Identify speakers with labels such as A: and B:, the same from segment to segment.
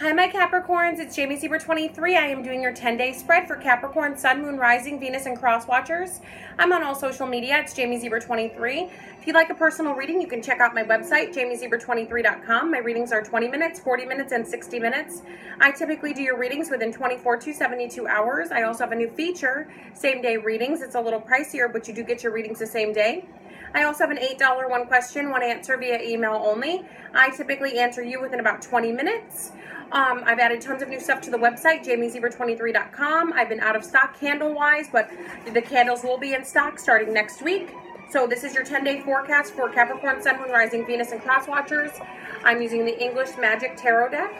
A: Hi, my Capricorns. It's Jamie Zebra 23. I am doing your 10 day spread for Capricorn, Sun, Moon, Rising, Venus, and Cross Watchers. I'm on all social media. It's Jamie Zebra 23. If you'd like a personal reading, you can check out my website, jamiezebra23.com. My readings are 20 minutes, 40 minutes, and 60 minutes. I typically do your readings within 24 to 72 hours. I also have a new feature, same day readings. It's a little pricier, but you do get your readings the same day. I also have an $8 one question, one answer via email only. I typically answer you within about 20 minutes. Um, I've added tons of new stuff to the website, jamiezebra23.com. I've been out of stock candle wise, but the candles will be in stock starting next week. So this is your 10 day forecast for Capricorn, Sun, Moon, Rising, Venus, and Cross Watchers. I'm using the English Magic Tarot deck.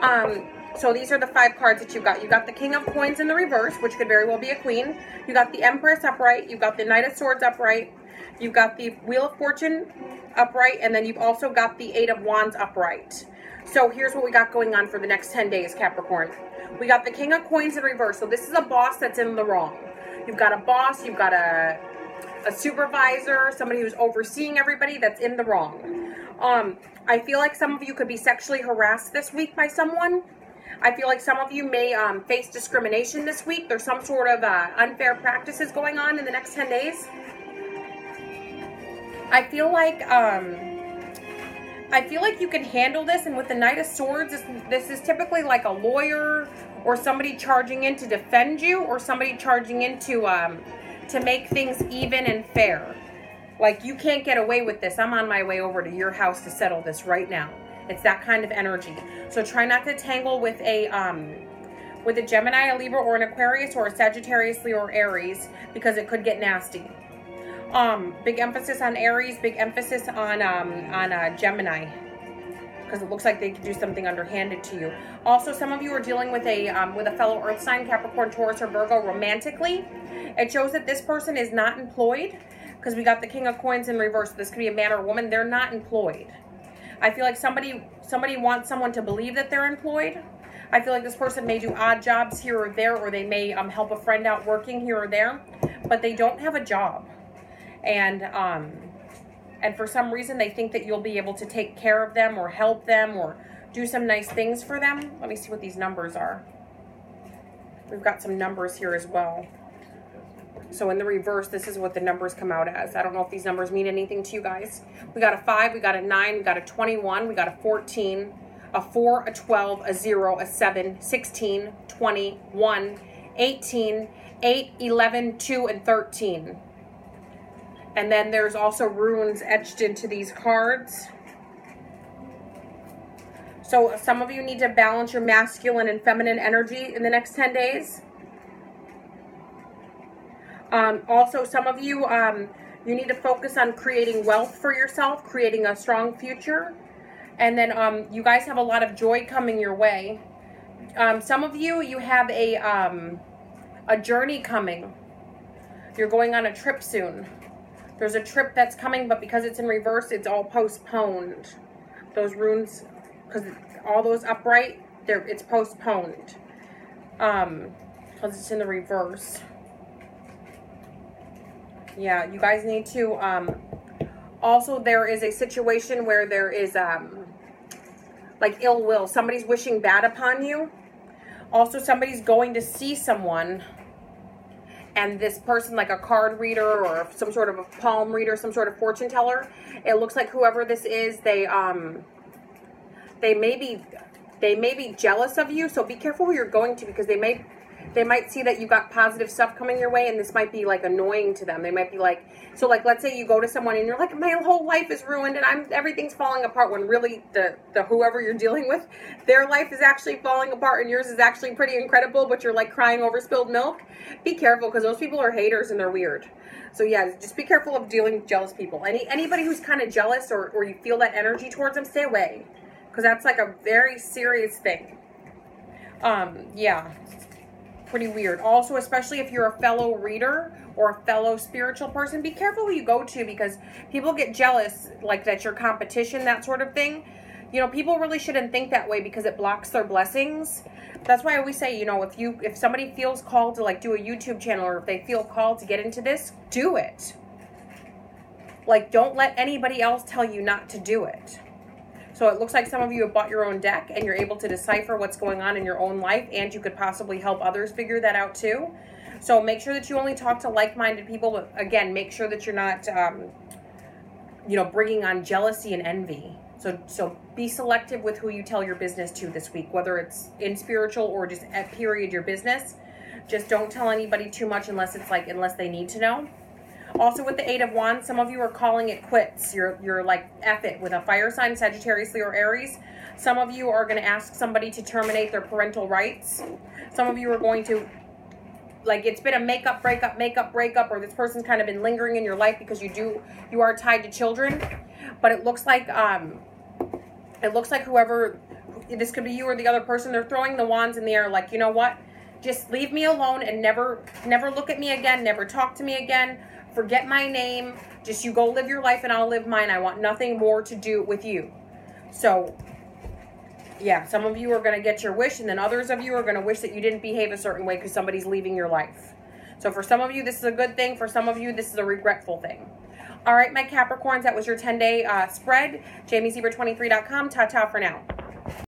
A: Um, so these are the five cards that you got. You got the King of Coins in the reverse, which could very well be a queen. You got the Empress upright. You got the Knight of Swords upright. You've got the Wheel of Fortune upright, and then you've also got the Eight of Wands upright. So here's what we got going on for the next 10 days, Capricorn. We got the King of Coins in reverse. So this is a boss that's in the wrong. You've got a boss, you've got a, a supervisor, somebody who's overseeing everybody that's in the wrong. Um, I feel like some of you could be sexually harassed this week by someone. I feel like some of you may um, face discrimination this week. There's some sort of uh, unfair practices going on in the next 10 days. I feel like um, I feel like you can handle this, and with the Knight of Swords, this, this is typically like a lawyer or somebody charging in to defend you, or somebody charging in to um, to make things even and fair. Like you can't get away with this. I'm on my way over to your house to settle this right now. It's that kind of energy. So try not to tangle with a um, with a Gemini, a Libra, or an Aquarius, or a Sagittarius, Leo, or Aries, because it could get nasty. Um, big emphasis on Aries, big emphasis on um, on uh, Gemini because it looks like they could do something underhanded to you. Also, some of you are dealing with a um, with a fellow Earth sign, Capricorn, Taurus, or Virgo, romantically. It shows that this person is not employed because we got the King of Coins in reverse. This could be a man or a woman. They're not employed. I feel like somebody somebody wants someone to believe that they're employed. I feel like this person may do odd jobs here or there, or they may um, help a friend out working here or there, but they don't have a job and um, and for some reason they think that you'll be able to take care of them or help them or do some nice things for them. Let me see what these numbers are. We've got some numbers here as well. So in the reverse, this is what the numbers come out as. I don't know if these numbers mean anything to you guys. We got a 5, we got a 9, we got a 21, we got a 14, a 4, a 12, a 0, a 7, 16, 20, 1, 18, 8, 11, 2, and 13. And then there's also runes etched into these cards. So some of you need to balance your masculine and feminine energy in the next 10 days. Um, also, some of you, um, you need to focus on creating wealth for yourself, creating a strong future. And then um, you guys have a lot of joy coming your way. Um, some of you, you have a, um, a journey coming. You're going on a trip soon. There's a trip that's coming, but because it's in reverse, it's all postponed. Those runes, because all those upright, there it's postponed. Um, because it's in the reverse. Yeah, you guys need to, um, also there is a situation where there is, um, like ill will. Somebody's wishing bad upon you. Also, somebody's going to see someone and this person like a card reader or some sort of a palm reader some sort of fortune teller it looks like whoever this is they um they may be they may be jealous of you so be careful who you're going to because they may they might see that you got positive stuff coming your way and this might be like annoying to them. They might be like so like let's say you go to someone and you're like my whole life is ruined and i'm everything's falling apart when really the the whoever you're dealing with their life is actually falling apart and yours is actually pretty incredible but you're like crying over spilled milk be careful because those people are haters and they're weird. So yeah just be careful of dealing with jealous people. Any anybody who's kind of jealous or, or you feel that energy towards them stay away because that's like a very serious thing. Um yeah pretty weird. Also, especially if you're a fellow reader or a fellow spiritual person, be careful who you go to because people get jealous, like that's your competition, that sort of thing. You know, people really shouldn't think that way because it blocks their blessings. That's why I always say, you know, if you if somebody feels called to like do a YouTube channel or if they feel called to get into this, do it. Like don't let anybody else tell you not to do it. So it looks like some of you have bought your own deck and you're able to decipher what's going on in your own life and you could possibly help others figure that out too. So make sure that you only talk to like-minded people. But again, make sure that you're not, um, you know, bringing on jealousy and envy. So, so be selective with who you tell your business to this week, whether it's in spiritual or just at period your business. Just don't tell anybody too much unless it's like, unless they need to know. Also with the Eight of Wands, some of you are calling it quits. You're, you're like, F it with a fire sign, Sagittarius, Leo, or Aries. Some of you are going to ask somebody to terminate their parental rights. Some of you are going to, like, it's been a makeup, breakup, makeup, breakup, or this person's kind of been lingering in your life because you do, you are tied to children. But it looks like, um, it looks like whoever, this could be you or the other person, they're throwing the wands in the air like, you know what? Just leave me alone and never, never look at me again, never talk to me again Forget my name. Just you go live your life and I'll live mine. I want nothing more to do with you. So, yeah, some of you are going to get your wish, and then others of you are going to wish that you didn't behave a certain way because somebody's leaving your life. So, for some of you, this is a good thing. For some of you, this is a regretful thing. All right, my Capricorns, that was your 10 day uh, spread. JamieZebra23.com. Ta ta for now.